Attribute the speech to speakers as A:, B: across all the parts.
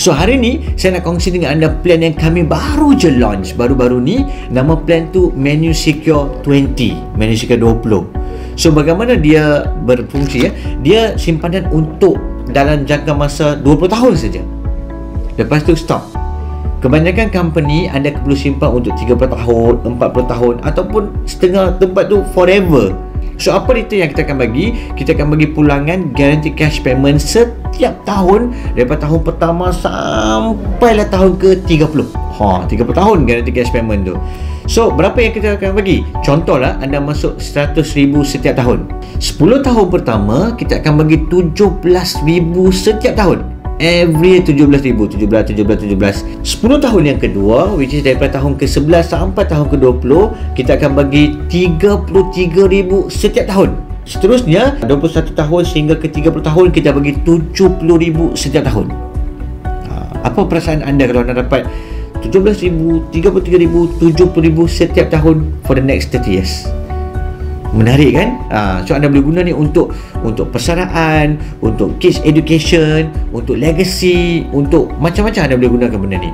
A: So hari ni saya nak kongsi dengan anda plan yang kami baru je launch. Baru-baru ni nama plan tu Menu Secure 20 Menu Secure 20 So bagaimana dia berfungsi ya? Dia simpanan untuk dalam jangka masa 20 tahun saja. Lepas tu stop. Kebanyakan company anda perlu simpan untuk 30 tahun, 40 tahun ataupun setengah tempat tu forever. So apa itu yang kita akan bagi? Kita akan bagi pulangan guarantee cash payment setiap tahun daripada tahun pertama sampailah tahun ke-30. Ha, 30 tahun guarantee cash payment tu. So, berapa yang kita akan bagi? Contohlah anda masuk 100,000 setiap tahun. 10 tahun pertama kita akan bagi 17,000 setiap tahun every year 17,000 17, 17, 17 10 tahun yang kedua which is daripada tahun ke-11 sampai tahun ke-20 kita akan bagi 33,000 setiap tahun. Seterusnya 21 tahun sehingga ke 30 tahun kita bagi 70,000 setiap tahun. Ha, apa perasaan anda kalau anda dapat 17,000, 33,000, 70,000 setiap tahun for the next 30 years menarik kan? Uh, so anda boleh guna ni untuk untuk persaraan untuk kids education untuk legacy untuk macam-macam anda boleh gunakan benda ni.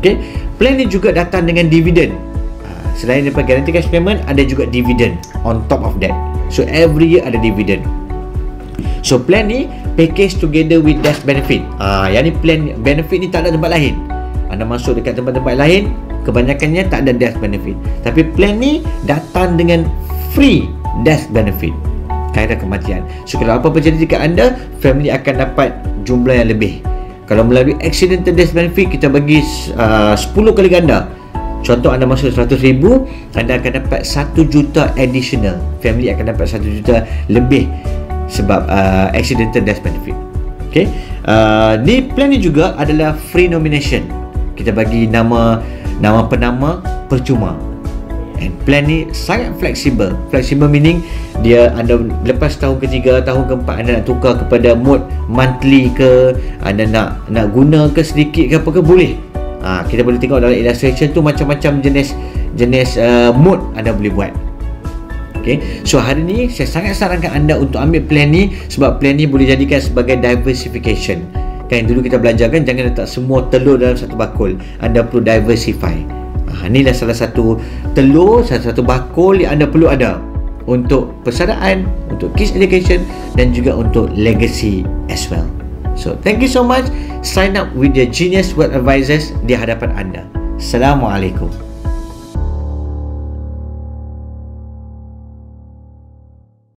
A: Okay, plan ni juga datang dengan dividen uh, selain daripada guarantee cash payment ada juga dividen on top of that. So every year ada dividen so plan ni package together with death benefit. Uh, yang ni plan benefit ni tak ada tempat lain. Anda masuk dekat tempat-tempat lain kebanyakannya tak ada death benefit. Tapi plan ni datang dengan free death benefit kaedah kematian. So kalau apa pun jadi dekat anda family akan dapat jumlah yang lebih. Kalau melalui accidental death benefit kita bagi uh, 10 kali ganda. Contoh anda masuk 100 ribu anda akan dapat 1 juta additional. Family akan dapat 1 juta lebih sebab uh, accidental death benefit. Okay. Uh, di plan ni juga adalah free nomination. Kita bagi nama nama penama percuma And plan ni sangat fleksibel. Fleksibel meaning dia anda lepas tahun ketiga, tahun keempat anda nak tukar kepada mode monthly ke, anda nak nak guna ke sedikit ke apa ke boleh. Ha, kita boleh tengok dalam illustration tu macam-macam jenis jenis uh, mode anda boleh buat. Okay. So hari ni saya sangat sarankan anda untuk ambil plan ni sebab plan ni boleh jadikan sebagai diversification. Kan dulu kita belajar kan jangan letak semua telur dalam satu bakul. Anda perlu diversify. Ha, inilah salah satu telur, salah satu bakul yang anda perlu ada untuk persaraan, untuk kids education dan juga untuk legacy as well. So, thank you so much. Sign up with the Genius Wealth Advisors di hadapan anda. Assalamualaikum.